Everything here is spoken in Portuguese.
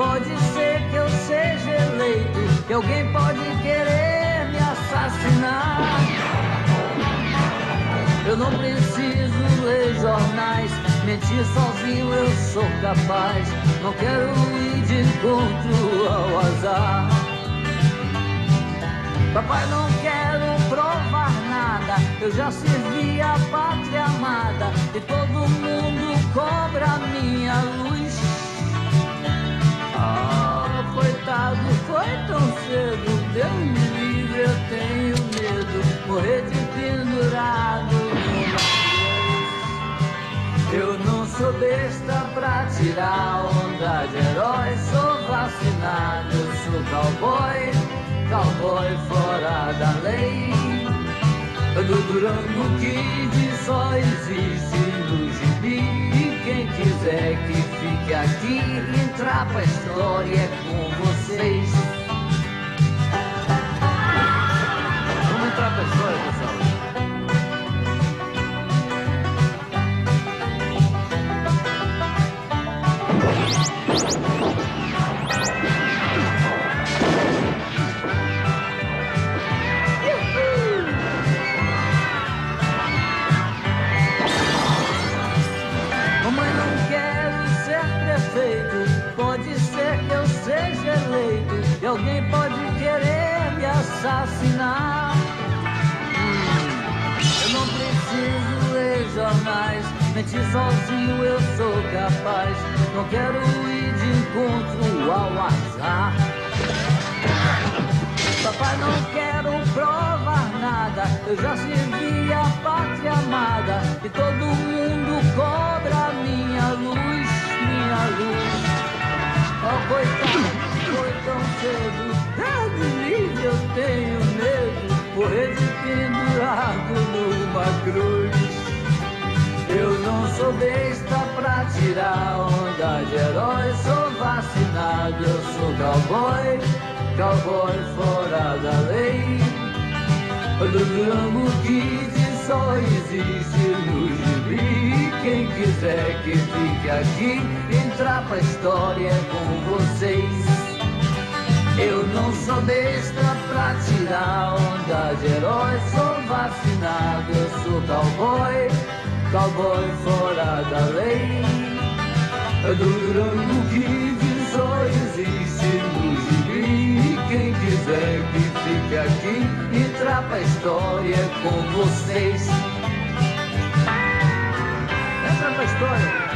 Pode ser que eu seja eleito, que alguém pode querer me assassinar. Eu não preciso ler jornais, mentir sozinho eu sou capaz. Não quero ir de encontro ao azar. Papai, não quero provar nada. Eu já servi a pátria amada e todo mundo cobra minha luz. Besta pra tirar onda de herói. Sou vacinado, sou cowboy. Cowboy fora da lei. Do Durango Kid só existe no gibi. E quem quiser que fique aqui, entrar pra história é com vocês. Assassinar. Hum, Eu não preciso ler jornais. Mentir sozinho eu sou capaz. Não quero ir de encontro ao azar. Papai, não quero provar nada. Eu já servi a pátria amada. E todo não sou besta pra tirar onda de herói. Sou vacinado, eu sou cowboy. Cowboy fora da lei. Do Durango Kid só existe no gibi. Quem quiser que fique aqui, entrar pra história é com vocês. Eu não sou besta pra tirar onda de herói. Sou vacinado, eu sou cowboy. Cowboy fora da lei. Do Durango Kid só existe no gibi. E quem quiser que fique aqui, entrar pra história é com vocês. Entra pra história. Samba grande.